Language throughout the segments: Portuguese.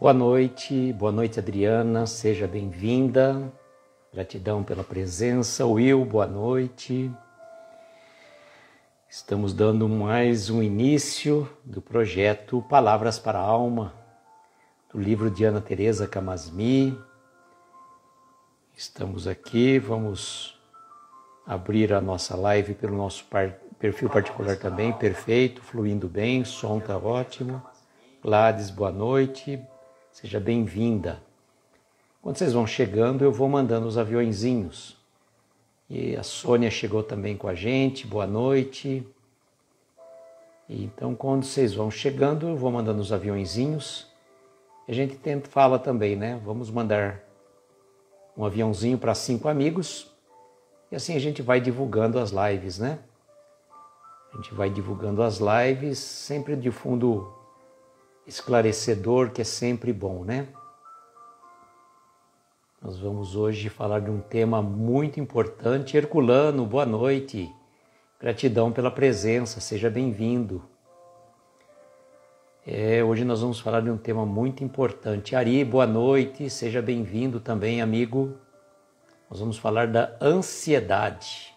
Boa noite, boa noite Adriana, seja bem-vinda. Gratidão pela presença. Will, boa noite. Estamos dando mais um início do projeto Palavras para a Alma, do livro de Ana Teresa Camasmi. Estamos aqui, vamos abrir a nossa live pelo nosso perfil particular também, perfeito, fluindo bem, som está ótimo. Gladys, boa noite. Seja bem-vinda. Quando vocês vão chegando, eu vou mandando os aviõezinhos. E a Sônia chegou também com a gente, boa noite. E então, quando vocês vão chegando, eu vou mandando os aviãozinhos. A gente tenta, fala também, né? Vamos mandar um aviãozinho para cinco amigos. E assim a gente vai divulgando as lives, né? A gente vai divulgando as lives, sempre de fundo esclarecedor, que é sempre bom, né? Nós vamos hoje falar de um tema muito importante. Herculano, boa noite. Gratidão pela presença, seja bem-vindo. É, hoje nós vamos falar de um tema muito importante. Ari, boa noite, seja bem-vindo também, amigo. Nós vamos falar da ansiedade.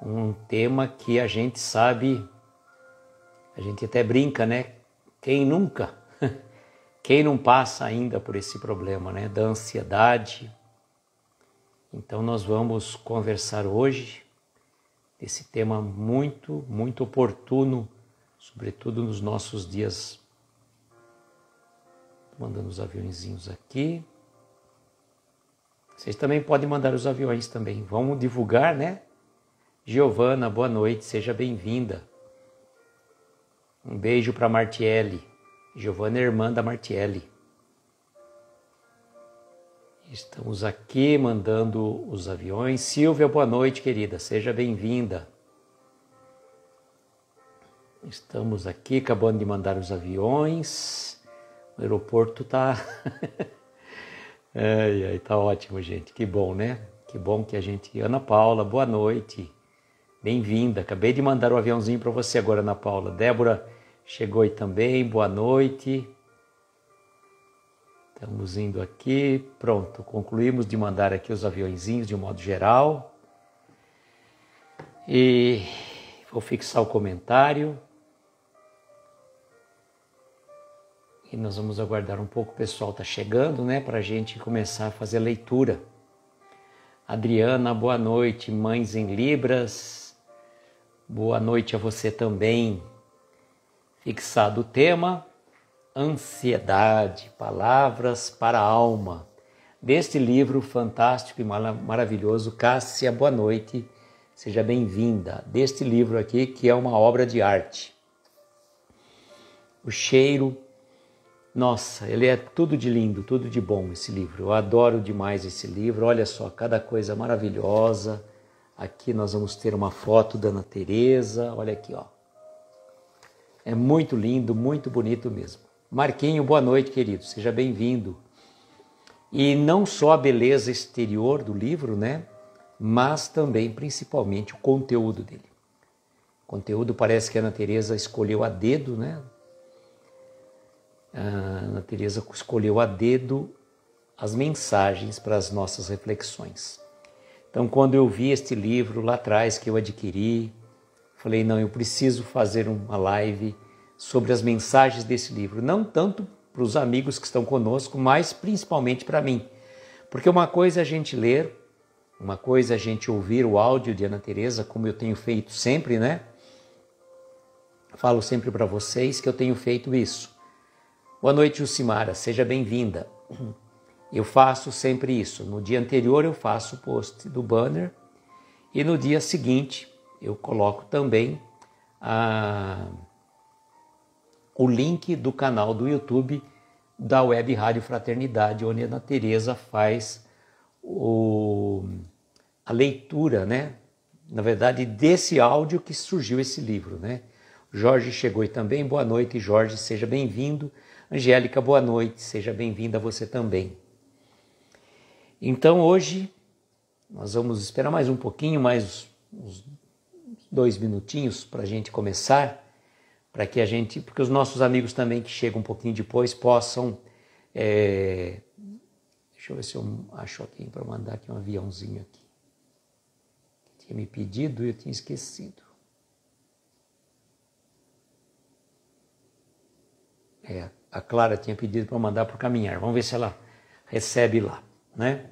Um tema que a gente sabe, a gente até brinca, né? Quem nunca? Quem não passa ainda por esse problema, né, da ansiedade? Então nós vamos conversar hoje desse tema muito, muito oportuno, sobretudo nos nossos dias. Mandando os aviãozinhos aqui. Vocês também podem mandar os aviões também. Vamos divulgar, né? Giovana, boa noite, seja bem-vinda. Um beijo para Martiele. Giovana é irmã da Martiele. Estamos aqui mandando os aviões. Silvia, boa noite, querida. Seja bem-vinda. Estamos aqui acabando de mandar os aviões. O aeroporto tá. ai, ai, tá ótimo, gente. Que bom, né? Que bom que a gente. Ana Paula, boa noite. Bem-vinda. Acabei de mandar o um aviãozinho para você agora, Ana Paula. Débora chegou aí também, boa noite. Estamos indo aqui, pronto, concluímos de mandar aqui os aviãozinhos de um modo geral. E vou fixar o comentário. E nós vamos aguardar um pouco, o pessoal está chegando, né, para a gente começar a fazer a leitura. Adriana, boa noite, Mães em Libras. Boa noite a você também. Fixado o tema, ansiedade, palavras para a alma, deste livro fantástico e maravilhoso, Cássia, boa noite, seja bem-vinda, deste livro aqui que é uma obra de arte. O cheiro, nossa, ele é tudo de lindo, tudo de bom esse livro. Eu adoro demais esse livro. Olha só, cada coisa maravilhosa. Aqui nós vamos ter uma foto da Ana Teresa. Olha aqui, ó. É muito lindo, muito bonito mesmo. Marquinho, boa noite, querido. Seja bem-vindo. E não só a beleza exterior do livro, né? Mas também, principalmente, o conteúdo dele. O conteúdo parece que a Ana Teresa escolheu a dedo, né? A Ana Teresa escolheu a dedo as mensagens para as nossas reflexões. Então, quando eu vi este livro lá atrás que eu adquiri, Falei, não, eu preciso fazer uma live sobre as mensagens desse livro, não tanto para os amigos que estão conosco, mas principalmente para mim. Porque uma coisa é a gente ler, uma coisa é a gente ouvir o áudio de Ana Teresa, como eu tenho feito sempre, né? Falo sempre para vocês que eu tenho feito isso. Boa noite, Jucimara, seja bem-vinda. Eu faço sempre isso. No dia anterior eu faço o post do banner e no dia seguinte eu coloco também a, o link do canal do YouTube da Web Rádio Fraternidade, onde a Ana Teresa faz o, a leitura, né? Na verdade, desse áudio que surgiu esse livro, né? Jorge chegou e também. Boa noite, Jorge, seja bem-vindo. Angélica, boa noite, seja bem-vinda você também. Então, hoje, nós vamos esperar mais um pouquinho, mais uns dois minutinhos para a gente começar, para que a gente, porque os nossos amigos também que chegam um pouquinho depois possam É... Deixa eu ver se eu acho aqui para mandar aqui um aviãozinho aqui. Tinha me pedido e eu tinha esquecido. É, a Clara tinha pedido para mandar para caminhar. Vamos ver se ela recebe lá, né?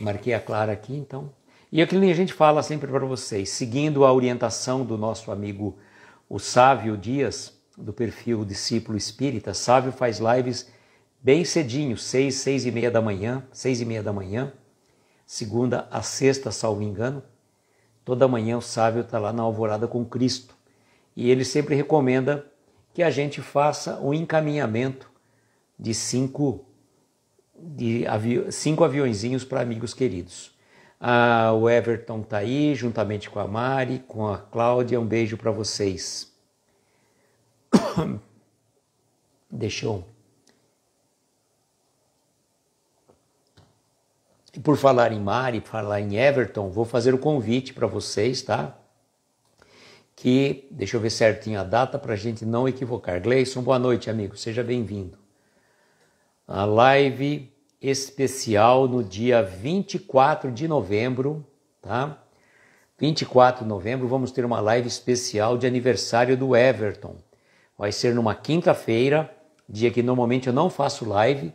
Marquei a Clara aqui, então. E aquilo que a gente fala sempre para vocês, seguindo a orientação do nosso amigo o Sávio Dias, do perfil Discípulo Espírita. Sávio faz lives bem cedinho, seis, seis e meia da manhã, seis e meia da manhã, segunda a sexta, salvo engano. Toda manhã o Sávio está lá na Alvorada com Cristo. E ele sempre recomenda que a gente faça um encaminhamento de cinco, de avi cinco aviõezinhos para amigos queridos. Ah, o Everton está aí, juntamente com a Mari, com a Cláudia. Um beijo para vocês. Deixa eu. E por falar em Mari, falar em Everton, vou fazer o convite para vocês, tá? que, deixa eu ver certinho a data para a gente não equivocar. Gleison, boa noite, amigo, seja bem-vindo. A live especial no dia 24 de novembro, tá? 24 de novembro vamos ter uma live especial de aniversário do Everton. Vai ser numa quinta-feira, dia que normalmente eu não faço live,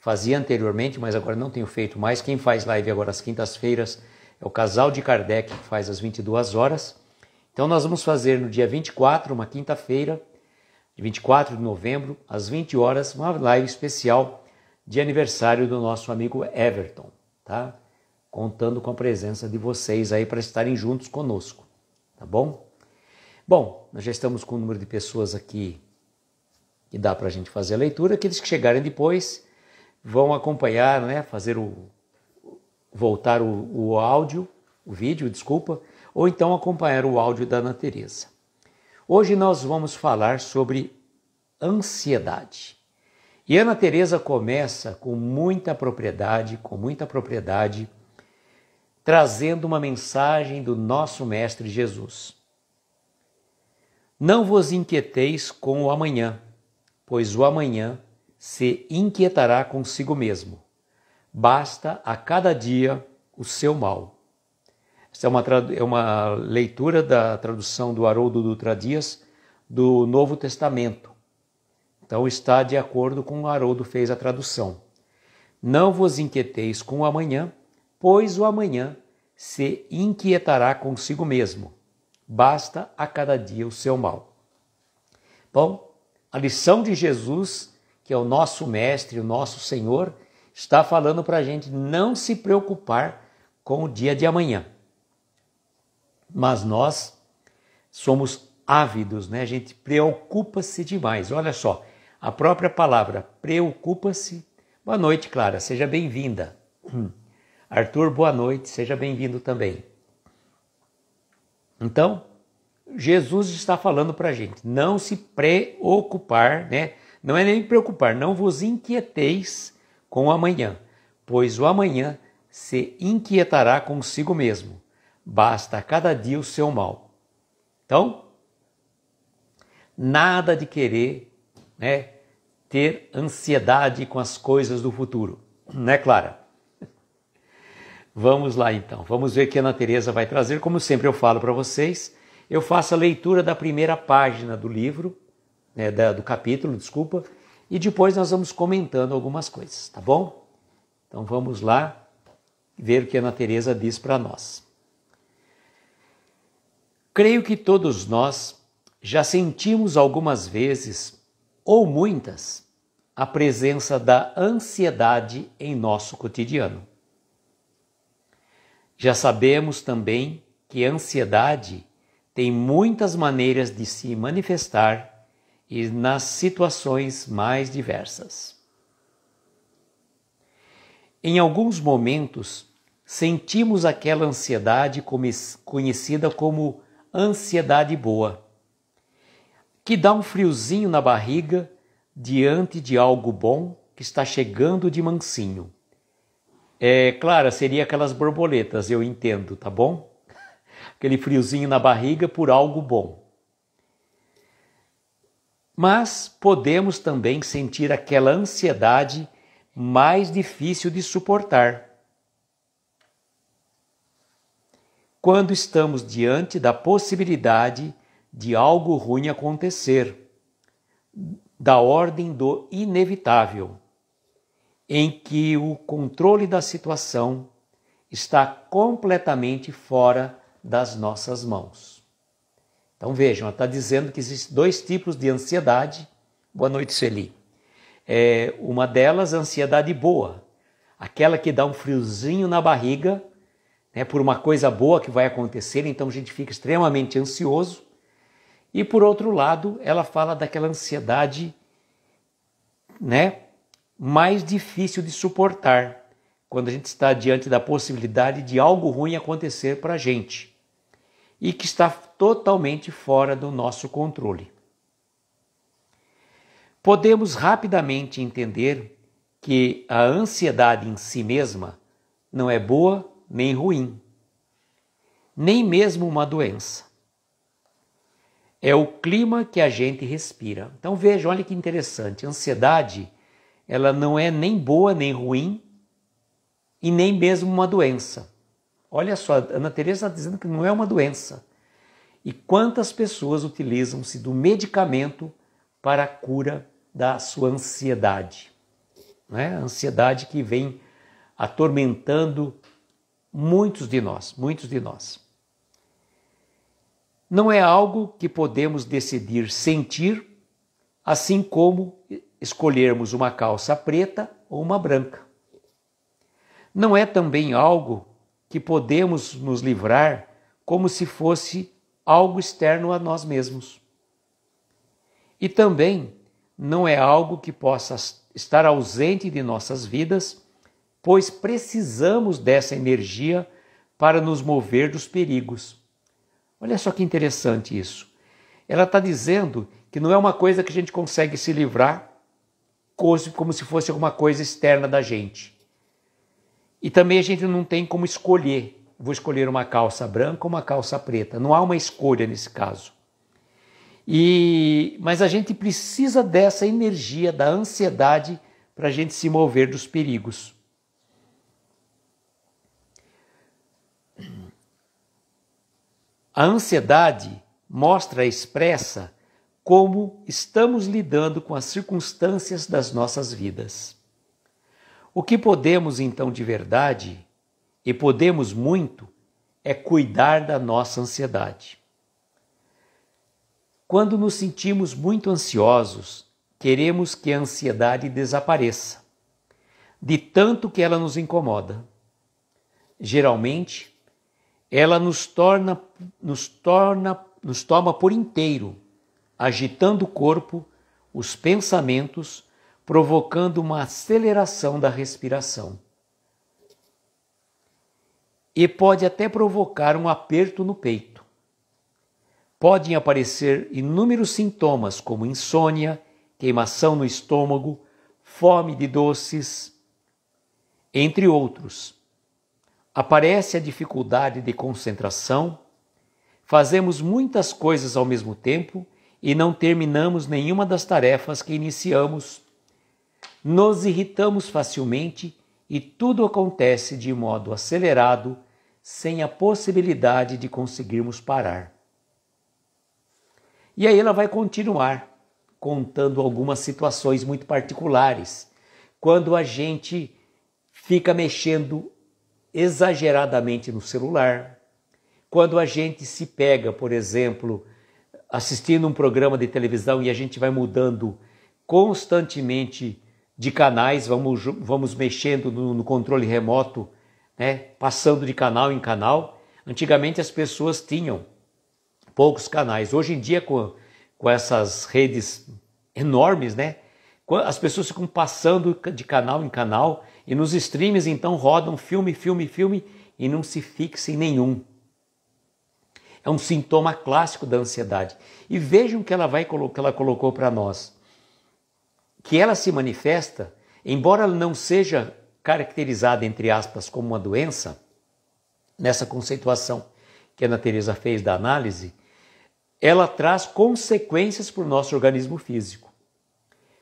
fazia anteriormente, mas agora não tenho feito mais. Quem faz live agora às quintas-feiras é o casal de Kardec, que faz às 22 horas. Então nós vamos fazer no dia 24, uma quinta-feira, 24 de novembro, às 20 horas, uma live especial de aniversário do nosso amigo Everton, tá? Contando com a presença de vocês aí para estarem juntos conosco, tá bom? Bom, nós já estamos com o número de pessoas aqui que dá para a gente fazer a leitura. Aqueles que chegarem depois vão acompanhar, né? Fazer o voltar o, o áudio, o vídeo, desculpa, ou então acompanhar o áudio da Ana. Hoje nós vamos falar sobre ansiedade. E Ana Teresa começa com muita propriedade, com muita propriedade, trazendo uma mensagem do nosso mestre Jesus. Não vos inquieteis com o amanhã, pois o amanhã se inquietará consigo mesmo. Basta a cada dia o seu mal. Essa é uma, é uma leitura da tradução do Haroldo Dutra Dias do Novo Testamento. Então está de acordo com o Haroldo fez a tradução. Não vos inquieteis com o amanhã, pois o amanhã se inquietará consigo mesmo. Basta a cada dia o seu mal. Bom, a lição de Jesus, que é o nosso mestre, o nosso Senhor, está falando para a gente não se preocupar com o dia de amanhã mas nós somos ávidos, né? A gente preocupa-se demais. Olha só, a própria palavra preocupa-se. Boa noite, Clara, seja bem-vinda. Arthur, boa noite, seja bem-vindo também. Então, Jesus está falando para a gente, não se preocupar, né? Não é nem preocupar, não vos inquieteis com o amanhã, pois o amanhã se inquietará consigo mesmo basta cada dia o seu mal. Então, nada de querer né, ter ansiedade com as coisas do futuro, né, Clara? Vamos lá então, vamos ver o que a Ana Teresa vai trazer. Como sempre eu falo para vocês, eu faço a leitura da primeira página do livro, né, da, do capítulo, desculpa, e depois nós vamos comentando algumas coisas, tá bom? Então vamos lá ver o que a Ana Teresa diz para nós. Creio que todos nós já sentimos algumas vezes, ou muitas, a presença da ansiedade em nosso cotidiano. Já sabemos também que a ansiedade tem muitas maneiras de se manifestar e nas situações mais diversas. Em alguns momentos, sentimos aquela ansiedade conhecida como ansiedade boa, que dá um friozinho na barriga diante de algo bom que está chegando de mansinho. É, Clara, seria aquelas borboletas, eu entendo, tá bom? Aquele friozinho na barriga por algo bom. Mas podemos também sentir aquela ansiedade mais difícil de suportar. Quando estamos diante da possibilidade de algo ruim acontecer, da ordem do inevitável, em que o controle da situação está completamente fora das nossas mãos. Então vejam, ela está dizendo que existem dois tipos de ansiedade. Boa noite, Sueli. É, uma delas, a ansiedade boa, aquela que dá um friozinho na barriga, né, por uma coisa boa que vai acontecer, então a gente fica extremamente ansioso. E por outro lado, ela fala daquela ansiedade, né, mais difícil de suportar, quando a gente está diante da possibilidade de algo ruim acontecer para a gente e que está totalmente fora do nosso controle. Podemos rapidamente entender que a ansiedade em si mesma não é boa nem ruim, nem mesmo uma doença. É o clima que a gente respira. Então veja, olha que interessante, ansiedade, ela não é nem boa nem ruim, e nem mesmo uma doença. Olha só, Ana Teresa está dizendo que não é uma doença. E quantas pessoas utilizam-se do medicamento para a cura da sua ansiedade? Né? A ansiedade que vem atormentando muitos de nós, muitos de nós. Não é algo que podemos decidir sentir, assim como escolhermos uma calça preta ou uma branca não é também algo que podemos nos livrar como se fosse algo externo a nós mesmos. E também não é algo que possa estar ausente de nossas vidas, pois precisamos dessa energia para nos mover dos perigos. Olha só que interessante isso. Ela está dizendo que não é uma coisa que a gente consegue se livrar como se fosse alguma coisa externa da gente. E também a gente não tem como escolher. Vou escolher uma calça branca ou uma calça preta. Não há uma escolha nesse caso. E, mas a gente precisa dessa energia, da ansiedade, para a gente se mover dos perigos. A ansiedade mostra expressa como estamos lidando com as circunstâncias das nossas vidas. O que podemos então de verdade, e podemos muito, é cuidar da nossa ansiedade. Quando nos sentimos muito ansiosos, queremos que a ansiedade desapareça, de tanto que ela nos incomoda. Geralmente, ela nos torna, nos torna, nos toma por inteiro, agitando o corpo, os pensamentos, provocando uma aceleração da respiração. E pode até provocar um aperto no peito. Podem aparecer inúmeros sintomas como insônia, queimação no estômago, fome de doces, entre outros. Aparece a dificuldade de concentração, fazemos muitas coisas ao mesmo tempo e não terminamos nenhuma das tarefas que iniciamos nos irritamos facilmente e tudo acontece de modo acelerado, sem a possibilidade de conseguirmos parar. E aí ela vai continuar contando algumas situações muito particulares, quando a gente fica mexendo exageradamente no celular, quando a gente se pega, por exemplo, assistindo um programa de televisão e a gente vai mudando constantemente de canais, vamos, vamos mexendo no, no controle remoto, né, passando de canal em canal. Antigamente as pessoas tinham poucos canais. Hoje em dia, com, com essas redes enormes, né, as pessoas ficam passando de canal em canal e nos streams então rodam filme, filme, filme e não se fixa em nenhum. É um sintoma clássico da ansiedade. E vejam que ela vai que ela colocou para nós que ela se manifesta, embora não seja caracterizada, entre aspas, como uma doença, nessa conceituação que a Ana Teresa fez da análise, ela traz consequências para o nosso organismo físico.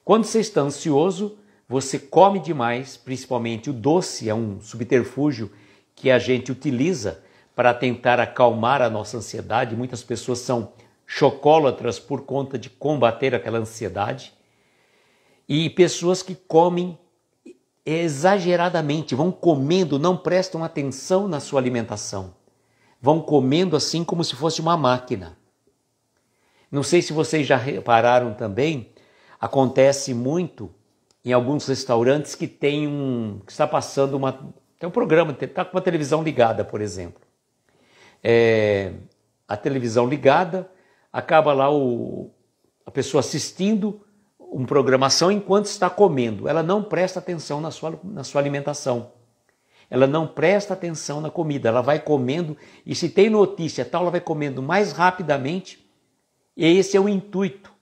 Quando você está ansioso, você come demais, principalmente o doce é um subterfúgio que a gente utiliza para tentar acalmar a nossa ansiedade. Muitas pessoas são chocólatras por conta de combater aquela ansiedade. E pessoas que comem exageradamente, vão comendo, não prestam atenção na sua alimentação. Vão comendo assim como se fosse uma máquina. Não sei se vocês já repararam também, acontece muito em alguns restaurantes que tem um que está passando uma tem um programa, está com uma televisão ligada, por exemplo. É, a televisão ligada, acaba lá o, a pessoa assistindo uma programação enquanto está comendo. Ela não presta atenção na sua, na sua alimentação. Ela não presta atenção na comida. Ela vai comendo e se tem notícia tal, ela vai comendo mais rapidamente. E esse é o intuito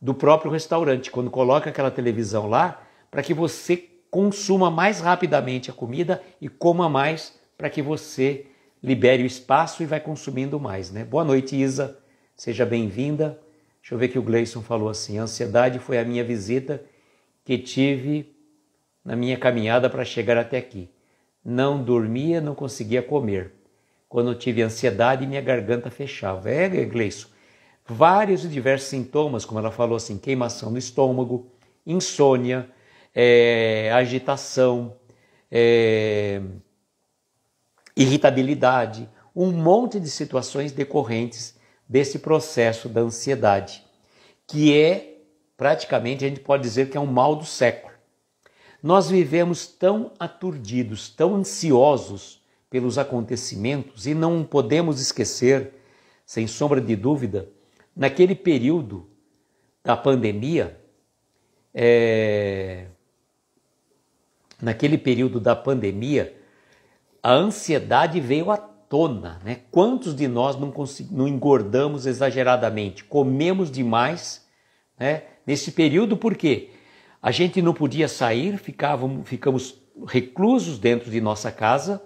do próprio restaurante, quando coloca aquela televisão lá, para que você consuma mais rapidamente a comida e coma mais para que você libere o espaço e vai consumindo mais, né? Boa noite, Isa. Seja bem-vinda. Deixa eu ver que o Gleison falou assim: a ansiedade foi a minha visita que tive na minha caminhada para chegar até aqui. Não dormia, não conseguia comer. Quando tive ansiedade, minha garganta fechava. É, Gleison, vários e diversos sintomas, como ela falou assim, queimação no estômago, insônia, é, agitação, é, irritabilidade, um monte de situações decorrentes desse processo da ansiedade, que é praticamente a gente pode dizer que é um mal do século. Nós vivemos tão aturdidos, tão ansiosos pelos acontecimentos e não podemos esquecer, sem sombra de dúvida, naquele período da pandemia, é... naquele período da pandemia, a ansiedade veio à tona. Né? Quantos de nós não, não engordamos exageradamente, comemos demais né? nesse período, porque a gente não podia sair, ficávamos, ficamos reclusos dentro de nossa casa,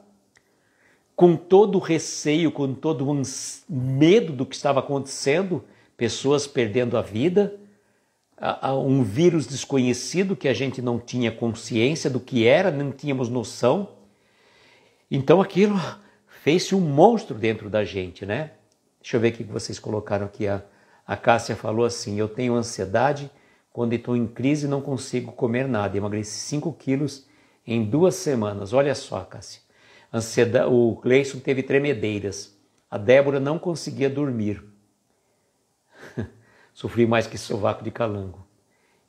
com todo o receio, com todo o medo do que estava acontecendo, pessoas perdendo a vida, um vírus desconhecido que a gente não tinha consciência do que era, não tínhamos noção. Então aquilo fez-se um monstro dentro da gente, né? Deixa eu ver o que vocês colocaram aqui. A, a Cássia falou assim: Eu tenho ansiedade, quando estou em crise não consigo comer nada. Emagreci 5 quilos em duas semanas. Olha só, Cássia. Ansiedade, o Cleison teve tremedeiras. A Débora não conseguia dormir. Sofri mais que sovaco de calango.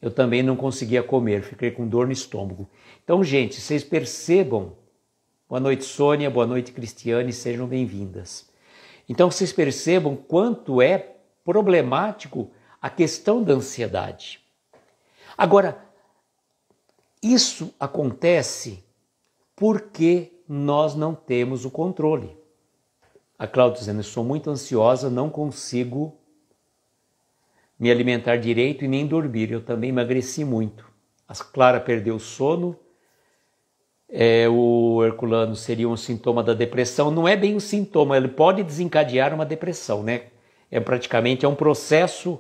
Eu também não conseguia comer, fiquei com dor no estômago. Então, gente, vocês percebam Boa noite, Sônia. Boa noite, Cristiane. Sejam bem-vindas. Então, vocês percebam quanto é problemático a questão da ansiedade. Agora, isso acontece porque nós não temos o controle. A Cláudia dizendo: sou muito ansiosa, não consigo me alimentar direito e nem dormir. Eu também emagreci muito. A Clara perdeu o sono é, o Herculano seria um sintoma da depressão, não é bem um sintoma, ele pode desencadear uma depressão, né? É praticamente é um processo.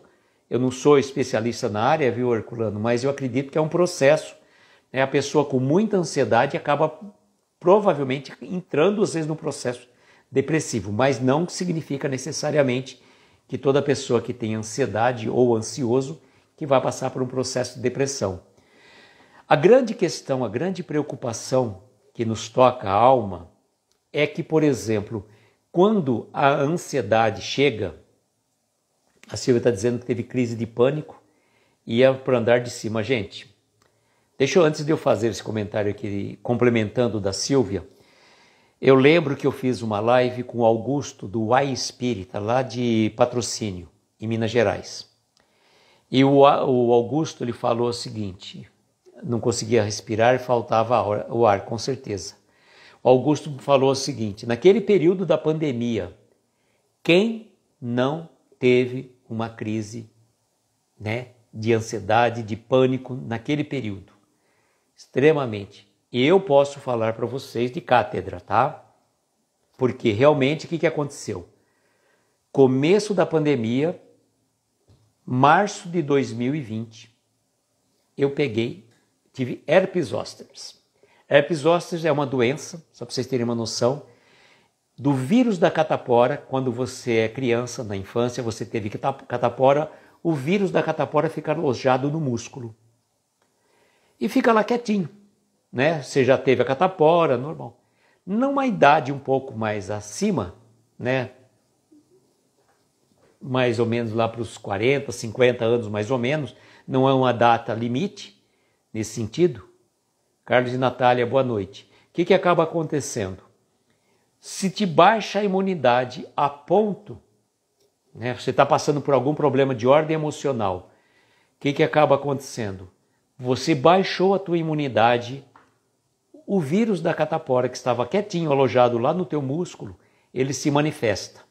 Eu não sou especialista na área, viu, Herculano, mas eu acredito que é um processo. Né? A pessoa com muita ansiedade acaba provavelmente entrando às vezes no processo depressivo, mas não significa necessariamente que toda pessoa que tem ansiedade ou ansioso que vai passar por um processo de depressão. A grande questão, a grande preocupação que nos toca a alma é que, por exemplo, quando a ansiedade chega, a Silvia está dizendo que teve crise de pânico e é para andar de cima. Gente, deixa eu, antes de eu fazer esse comentário aqui, complementando da Silvia, eu lembro que eu fiz uma live com o Augusto do Ai Espírita, lá de patrocínio, em Minas Gerais. E o, o Augusto ele falou o seguinte: não conseguia respirar, faltava o ar, com certeza. O Augusto falou o seguinte: naquele período da pandemia, quem não teve uma crise né, de ansiedade, de pânico naquele período? Extremamente. Eu posso falar para vocês de cátedra, tá? Porque realmente o que, que aconteceu? Começo da pandemia, março de 2020, eu peguei, tive herpes zosters. Herpes zosters é uma doença, só para vocês terem uma noção, do vírus da catapora. Quando você é criança, na infância, você teve catapora, o vírus da catapora fica alojado no músculo. E fica lá quietinho, né? Você já teve a catapora, normal. Numa idade um pouco mais acima, né? Mais ou menos lá para os 40, 50 anos, mais ou menos, não é uma data limite nesse sentido. Carlos e Natália, boa noite. O que, que acaba acontecendo? Se te baixa a imunidade a ponto, né, você está passando por algum problema de ordem emocional, o que, que acaba acontecendo? Você baixou a tua imunidade, o vírus da catapora que estava quietinho, alojado lá no teu músculo, ele se manifesta.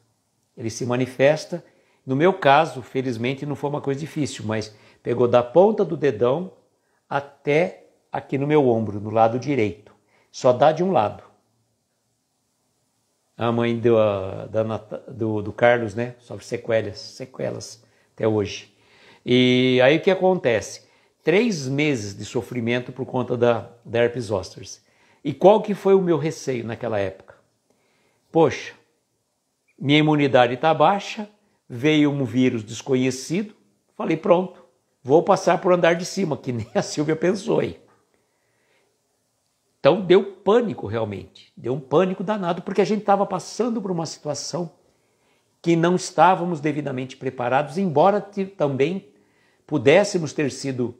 Ele se manifesta. No meu caso, felizmente, não foi uma coisa difícil, mas pegou da ponta do dedão até aqui no meu ombro, no lado direito. Só dá de um lado. A mãe do, da, do, do Carlos, né? Sofre sequelas, sequelas até hoje. E aí o que acontece? Três meses de sofrimento por conta da, da herpes zosters. E qual que foi o meu receio naquela época? Poxa, minha imunidade está baixa, veio um vírus desconhecido, falei pronto, Vou passar por andar de cima, que nem a Silvia pensou aí. Então deu pânico realmente, deu um pânico danado, porque a gente estava passando por uma situação que não estávamos devidamente preparados, embora também pudéssemos ter sido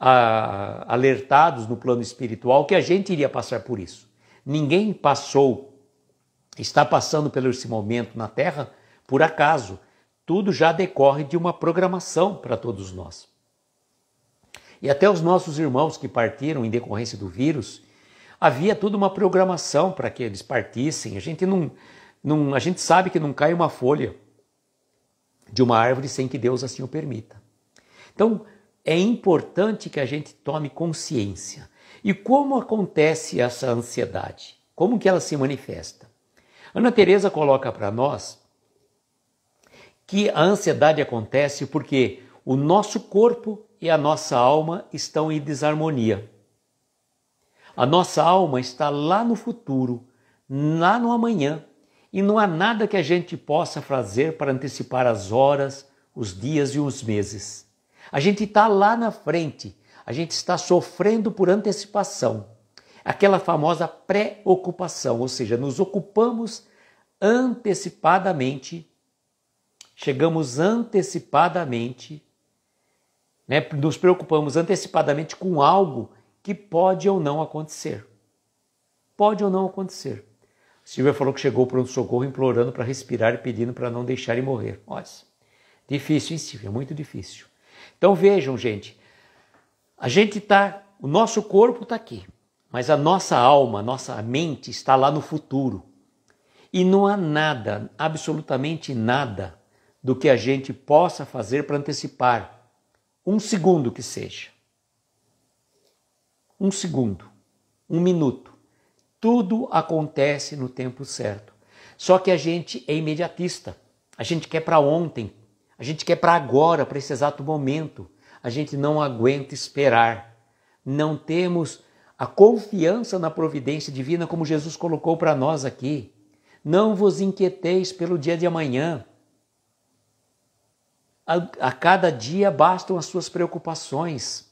ah, alertados no plano espiritual que a gente iria passar por isso. Ninguém passou, está passando pelo esse momento na Terra por acaso. Tudo já decorre de uma programação para todos nós. E até os nossos irmãos que partiram em decorrência do vírus, havia toda uma programação para que eles partissem. A gente não, não, a gente sabe que não cai uma folha de uma árvore sem que Deus assim o permita. Então, é importante que a gente tome consciência. E como acontece essa ansiedade? Como que ela se manifesta? Ana Teresa coloca para nós que a ansiedade acontece porque o nosso corpo e a nossa alma estão em desarmonia. A nossa alma está lá no futuro, lá no amanhã, e não há nada que a gente possa fazer para antecipar as horas, os dias e os meses. A gente está lá na frente, a gente está sofrendo por antecipação. Aquela famosa preocupação, ou seja, nos ocupamos antecipadamente, chegamos antecipadamente né? Nos preocupamos antecipadamente com algo que pode ou não acontecer. Pode ou não acontecer. Silvia falou que chegou para um socorro implorando para respirar e pedindo para não deixarem morrer. Olha, difícil, hein, Silvia? Muito difícil. Então vejam, gente, a gente está, o nosso corpo está aqui, mas a nossa alma, a nossa mente está lá no futuro. E não há nada, absolutamente nada, do que a gente possa fazer para antecipar um segundo que seja. Um segundo, um minuto. Tudo acontece no tempo certo. Só que a gente é imediatista. A gente quer para ontem. A gente quer para agora, para esse exato momento. A gente não aguenta esperar. Não temos a confiança na providência divina como Jesus colocou para nós aqui. Não vos inquieteis pelo dia de amanhã a, a cada dia bastam as suas preocupações.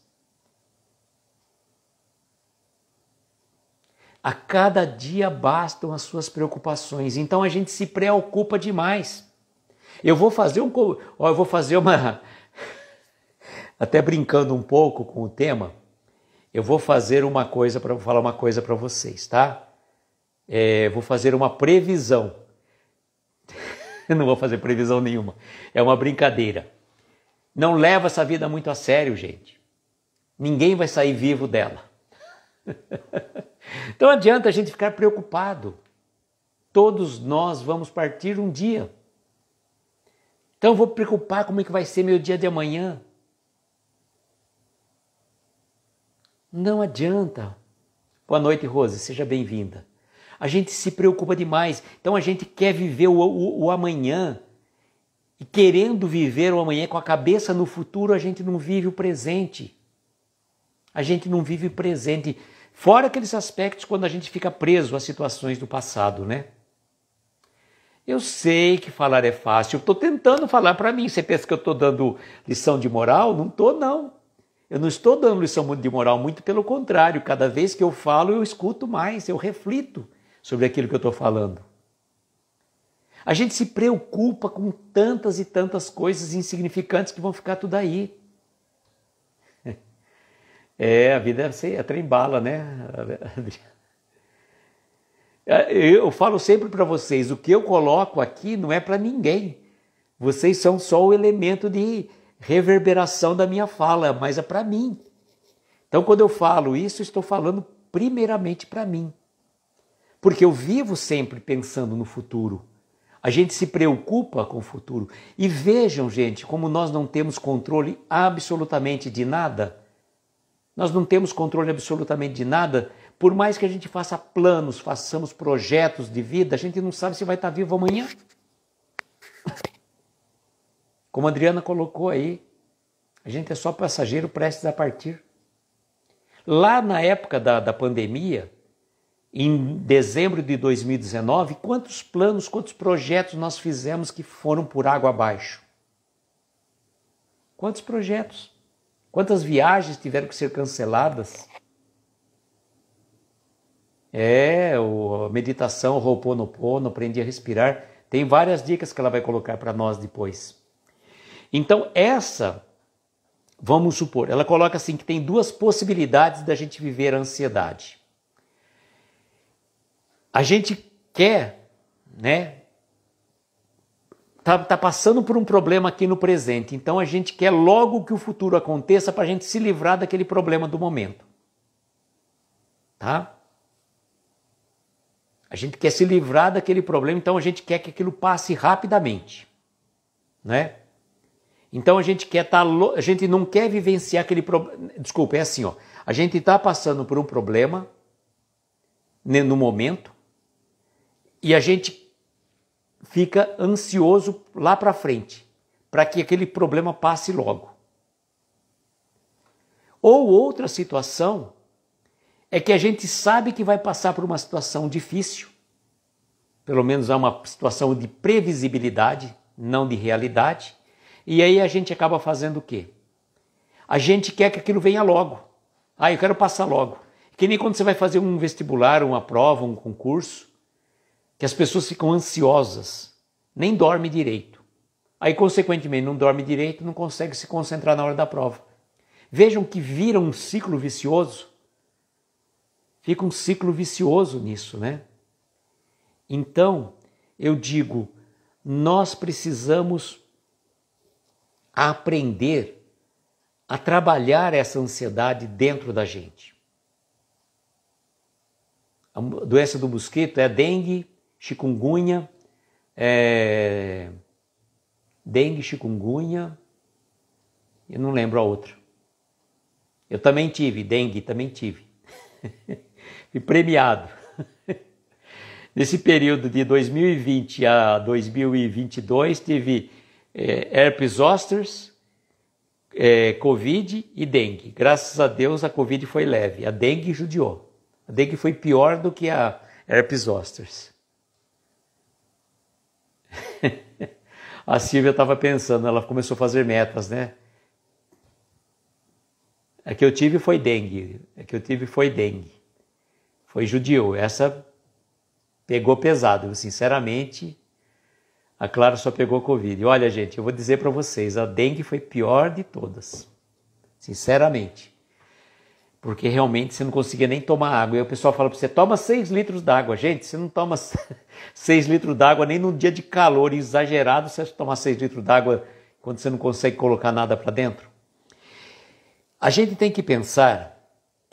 A cada dia bastam as suas preocupações. Então a gente se preocupa demais. Eu vou fazer um, ó, eu vou fazer uma até brincando um pouco com o tema, eu vou fazer uma coisa para falar uma coisa para vocês, tá? É, vou fazer uma previsão não vou fazer previsão nenhuma. É uma brincadeira. Não leva essa vida muito a sério, gente. Ninguém vai sair vivo dela. então adianta a gente ficar preocupado. Todos nós vamos partir um dia. Então eu vou preocupar como é que vai ser meu dia de amanhã. Não adianta. Boa noite, Rose, seja bem-vinda. A gente se preocupa demais, então a gente quer viver o, o, o amanhã e querendo viver o amanhã com a cabeça no futuro, a gente não vive o presente. A gente não vive o presente. Fora aqueles aspectos quando a gente fica preso às situações do passado, né? Eu sei que falar é fácil. Eu estou tentando falar para mim. Você pensa que eu estou dando lição de moral? Não estou, não. Eu não estou dando lição de moral, muito pelo contrário. Cada vez que eu falo, eu escuto mais, eu reflito sobre aquilo que eu estou falando. A gente se preocupa com tantas e tantas coisas insignificantes que vão ficar tudo aí. É, a vida é, é trem bala, né, é, Eu falo sempre para vocês, o que eu coloco aqui não é para ninguém. Vocês são só o elemento de reverberação da minha fala, mas é para mim. Então, quando eu falo isso, estou falando primeiramente para mim. Porque eu vivo sempre pensando no futuro. A gente se preocupa com o futuro. E vejam, gente, como nós não temos controle absolutamente de nada. Nós não temos controle absolutamente de nada. Por mais que a gente faça planos, façamos projetos de vida, a gente não sabe se vai estar vivo amanhã. Como a Adriana colocou aí, a gente é só passageiro prestes a partir. Lá na época da, da pandemia, em dezembro de 2019, quantos planos, quantos projetos nós fizemos que foram por água abaixo? Quantos projetos? Quantas viagens tiveram que ser canceladas? É, o, a meditação, o Ho'oponopono, aprendi a respirar. Tem várias dicas que ela vai colocar para nós depois. Então, essa, vamos supor, ela coloca assim que tem duas possibilidades da gente viver a ansiedade. A gente quer, né? Tá, tá passando por um problema aqui no presente, então a gente quer logo que o futuro aconteça para a gente se livrar daquele problema do momento. Tá? A gente quer se livrar daquele problema, então a gente quer que aquilo passe rapidamente, né? Então a gente quer estar, tá, a gente não quer vivenciar aquele problema. Desculpa, é assim, ó. A gente está passando por um problema né, no momento e a gente fica ansioso lá para frente para que aquele problema passe logo. Ou outra situação é que a gente sabe que vai passar por uma situação difícil, pelo menos é uma situação de previsibilidade, não de realidade, e aí a gente acaba fazendo o quê? A gente quer que aquilo venha logo. Ah, eu quero passar logo. Que nem quando você vai fazer um vestibular, uma prova, um concurso, que as pessoas ficam ansiosas, nem dorme direito. Aí, consequentemente, não dorme direito, não consegue se concentrar na hora da prova. Vejam que vira um ciclo vicioso. Fica um ciclo vicioso nisso, né? Então, eu digo, nós precisamos aprender a trabalhar essa ansiedade dentro da gente. A doença do mosquito é dengue, chikungunya, é... dengue, chikungunya, eu não lembro a outra. Eu também tive, dengue, também tive. Fui premiado. Nesse período de 2020 a 2022, tive é, herpes zosters, é, Covid e dengue. Graças a Deus a Covid foi leve, a dengue judiou. A dengue foi pior do que a herpes zosters. a Silvia estava pensando, ela começou a fazer metas, né? A que eu tive foi dengue, a que eu tive foi dengue. Foi judiou. Essa pegou pesado, sinceramente a Clara só pegou Covid. Olha, gente, eu vou dizer para vocês, a dengue foi pior de todas. Sinceramente. Porque realmente você não conseguia nem tomar água. E o pessoal fala para você, toma 6 litros d'água. Gente, você não toma 6 litros d'água nem num dia de calor exagerado, você tomar 6 litros d'água quando você não consegue colocar nada para dentro. A gente tem que pensar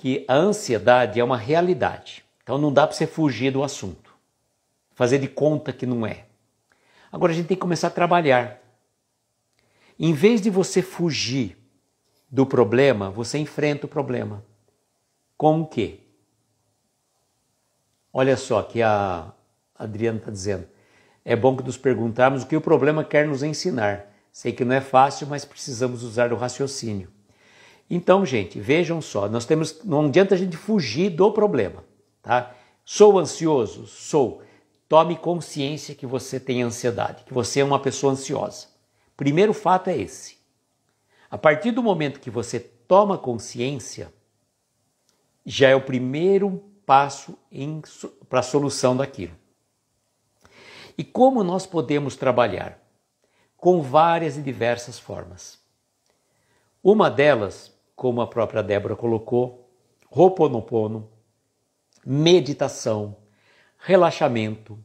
que a ansiedade é uma realidade. Então não dá para você fugir do assunto. Fazer de conta que não é. Agora a gente tem que começar a trabalhar. Em vez de você fugir do problema, você enfrenta o problema. Como que? Olha só que a Adriana está dizendo. é bom que nos perguntarmos o que o problema quer nos ensinar. Sei que não é fácil, mas precisamos usar o raciocínio. Então, gente, vejam só, nós temos, não adianta a gente fugir do problema, tá? Sou ansioso? Sou. Tome consciência que você tem ansiedade, que você é uma pessoa ansiosa. Primeiro fato é esse. A partir do momento que você toma consciência, já é o primeiro passo para a solução daquilo. E como nós podemos trabalhar? Com várias e diversas formas. Uma delas, como a própria Débora colocou, Ho'oponopono, meditação, relaxamento,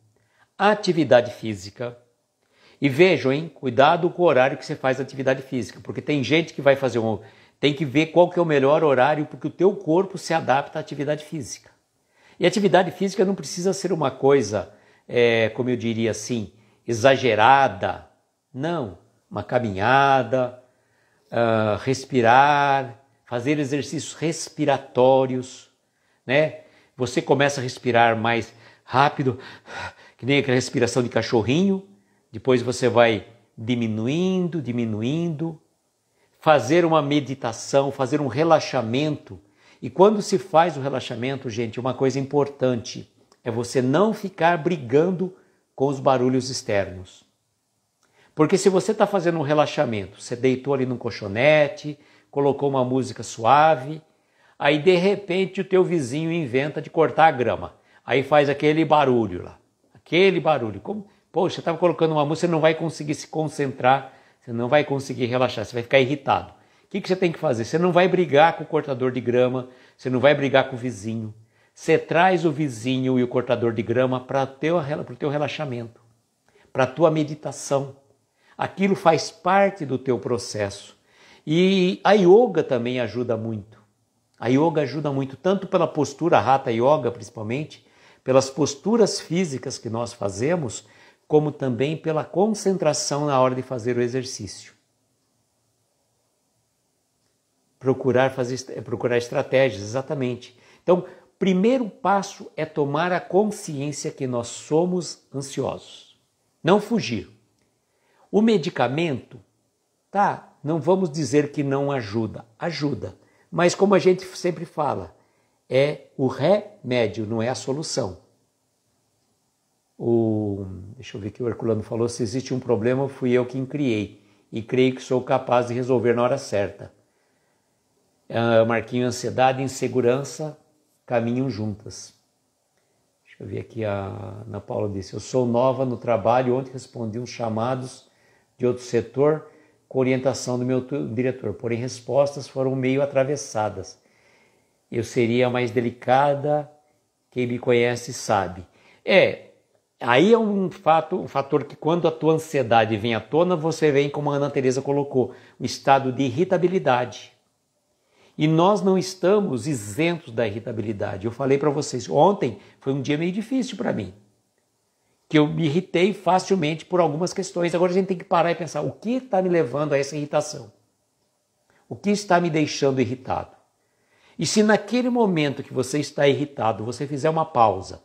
atividade física. E vejam, hein, cuidado com o horário que você faz atividade física, porque tem gente que vai fazer um, tem que ver qual que é o melhor horário porque o teu corpo se adapta à atividade física. E atividade física não precisa ser uma coisa, é, como eu diria assim, exagerada. Não, uma caminhada, uh, respirar, fazer exercícios respiratórios, né? Você começa a respirar mais rápido, que nem aquela respiração de cachorrinho, depois você vai diminuindo, diminuindo, fazer uma meditação, fazer um relaxamento. E quando se faz o relaxamento, gente, uma coisa importante é você não ficar brigando com os barulhos externos. Porque se você está fazendo um relaxamento, você deitou ali num colchonete, colocou uma música suave, aí de repente o teu vizinho inventa de cortar a grama. Aí faz aquele barulho lá, aquele barulho. Como, poxa, estava colocando uma música, você não vai conseguir se concentrar, você não vai conseguir relaxar, você vai ficar irritado. O que, que você tem que fazer? Você não vai brigar com o cortador de grama, você não vai brigar com o vizinho. Você traz o vizinho e o cortador de grama para o teu relaxamento, para a tua meditação aquilo faz parte do teu processo. E a yoga também ajuda muito. A yoga ajuda muito, tanto pela postura Hatha Yoga, principalmente, pelas posturas físicas que nós fazemos, como também pela concentração na hora de fazer o exercício. Procurar fazer é procurar estratégias, exatamente. Então, primeiro passo é tomar a consciência que nós somos ansiosos. Não fugir. O medicamento, tá, não vamos dizer que não ajuda, ajuda. Mas como a gente sempre fala, é o remédio, não é a solução. O, deixa eu ver que o Herculano falou, se existe um problema, fui eu quem criei e creio que sou capaz de resolver na hora certa. Uh, Marquinho, ansiedade insegurança caminham juntas. Deixa eu ver aqui, a Ana Paula disse, eu sou nova no trabalho, ontem respondi uns chamados de outro setor com orientação do meu diretor, porém respostas foram meio atravessadas. Eu seria mais delicada, quem me conhece sabe. É, aí é um fato, um fator que quando a tua ansiedade vem à tona, você vem, como a Ana Teresa colocou, um estado de irritabilidade. E nós não estamos isentos da irritabilidade. Eu falei para vocês, ontem foi um dia meio difícil para mim que eu me irritei facilmente por algumas questões. Agora a gente tem que parar e pensar: o que está me levando a essa irritação? O que está me deixando irritado? E se naquele momento que você está irritado, você fizer uma pausa,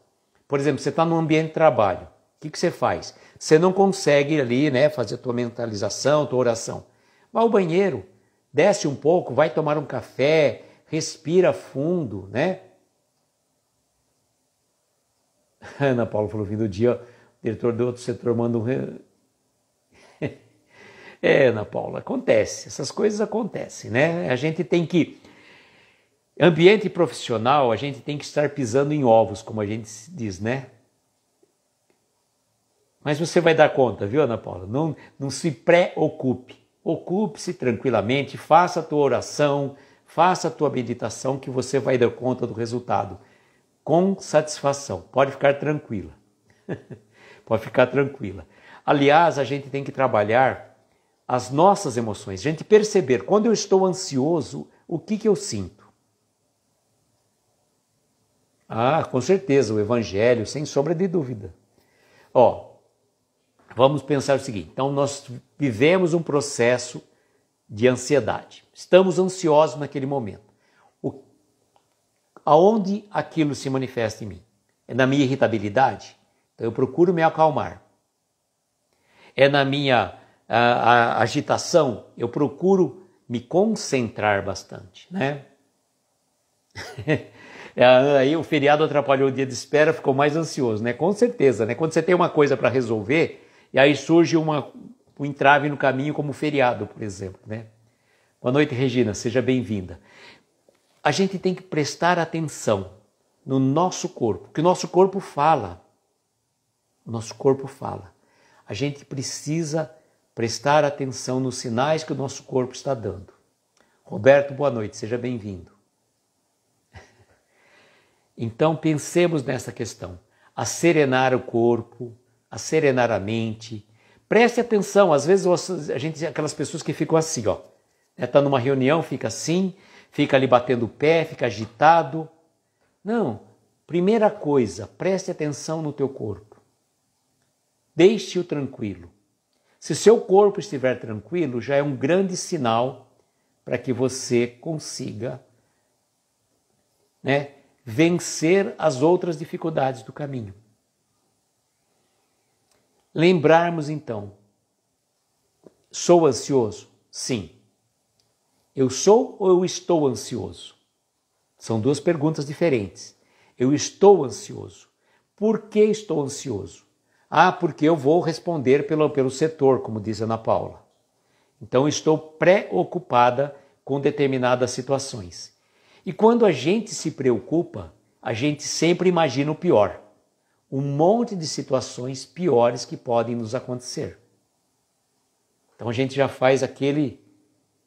por exemplo, você está no ambiente de trabalho, o que, que você faz? Você não consegue ali né, fazer a tua mentalização, a tua oração. Vai ao banheiro, desce um pouco, vai tomar um café, respira fundo, né? Ana Paula falou, fim do dia, diretor do outro setor manda um. é, Ana Paula, acontece, essas coisas acontecem, né? A gente tem que. Ambiente profissional, a gente tem que estar pisando em ovos, como a gente diz, né? Mas você vai dar conta, viu, Ana Paula? Não, não se preocupe. Ocupe-se tranquilamente, faça a tua oração, faça a tua meditação, que você vai dar conta do resultado com satisfação. Pode ficar tranquila. Pode ficar tranquila. Aliás, a gente tem que trabalhar as nossas emoções, a gente perceber quando eu estou ansioso, o que, que eu sinto. Ah, com certeza, o Evangelho, sem sombra de dúvida. Ó, vamos pensar o seguinte: então, nós vivemos um processo de ansiedade, estamos ansiosos naquele momento. O, aonde aquilo se manifesta em mim? É na minha irritabilidade? Então eu procuro me acalmar. é na minha a, a agitação, eu procuro me concentrar bastante, né? Aí o feriado atrapalhou o dia de espera, ficou mais ansioso, né? Com certeza, né? Quando você tem uma coisa para resolver e aí surge uma, um entrave no caminho, como o feriado, por exemplo, né? Boa noite, Regina, seja bem-vinda. A gente tem que prestar atenção no nosso corpo, que o nosso corpo fala. O nosso corpo fala. A gente precisa prestar atenção nos sinais que o nosso corpo está dando. Roberto, boa noite, seja bem-vindo. Então pensemos nessa questão. A serenar o corpo, a serenar a mente. Preste atenção, às vezes a gente aquelas pessoas que ficam assim, ó. Está numa reunião, fica assim, fica ali batendo o pé, fica agitado. Não. Primeira coisa, preste atenção no teu corpo. Deixe-o tranquilo. Se seu corpo estiver tranquilo, já é um grande sinal para que você consiga né, vencer as outras dificuldades do caminho. Lembrarmos então, sou ansioso? Sim. Eu sou ou eu estou ansioso? São duas perguntas diferentes. Eu estou ansioso. Por que estou ansioso? Ah, porque eu vou responder pelo, pelo setor, como diz Ana Paula. Então estou preocupada com determinadas situações. E quando a gente se preocupa, a gente sempre imagina o pior. Um monte de situações piores que podem nos acontecer. Então a gente já faz aquele,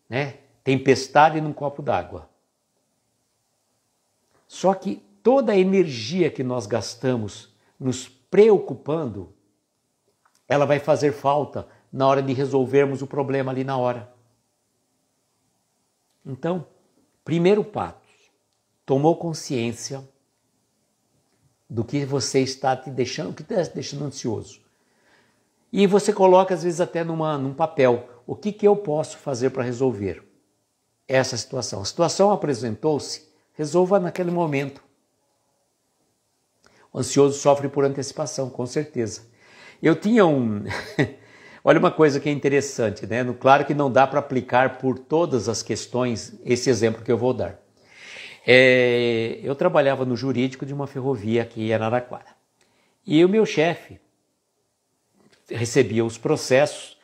né, tempestade num copo d'água. Só que toda a energia que nós gastamos nos preocupando, ela vai fazer falta na hora de resolvermos o problema ali na hora. Então, primeiro passo, tomou consciência do que você está te deixando, que está te deixando ansioso. E você coloca, às vezes, até numa, num papel, o que, que eu posso fazer para resolver essa situação. A situação apresentou-se, resolva naquele momento. O ansioso sofre por antecipação, com certeza. Eu tinha um. Olha uma coisa que é interessante, né? Claro que não dá para aplicar por todas as questões esse exemplo que eu vou dar. É, eu trabalhava no jurídico de uma ferrovia aqui em Araraquara. E o meu chefe recebia os processos,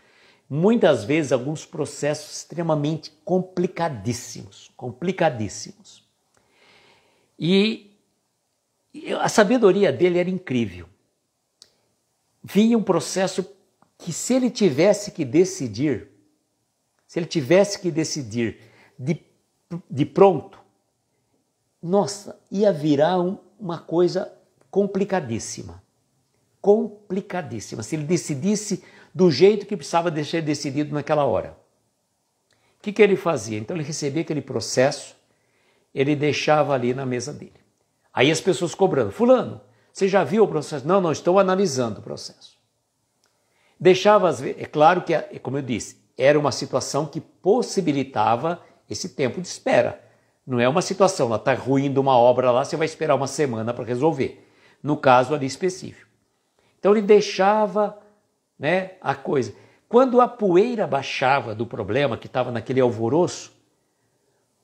muitas vezes alguns processos extremamente complicadíssimos, complicadíssimos. E a sabedoria dele era incrível. Vinha um processo que se ele tivesse que decidir, se ele tivesse que decidir de, de pronto, nossa, ia virar um, uma coisa complicadíssima. Complicadíssima. Se ele decidisse do jeito que precisava ser decidido naquela hora. O que, que ele fazia? Então ele recebia aquele processo, ele deixava ali na mesa dele. Aí as pessoas cobrando: Fulano, você já viu o processo? Não, não, estou analisando o processo. Deixava, é claro que, como eu disse, era uma situação que possibilitava esse tempo de espera. Não é uma situação, ela está ruindo uma obra lá, você vai esperar uma semana para resolver. No caso ali específico. Então ele deixava né, a coisa. Quando a poeira baixava do problema que estava naquele alvoroço,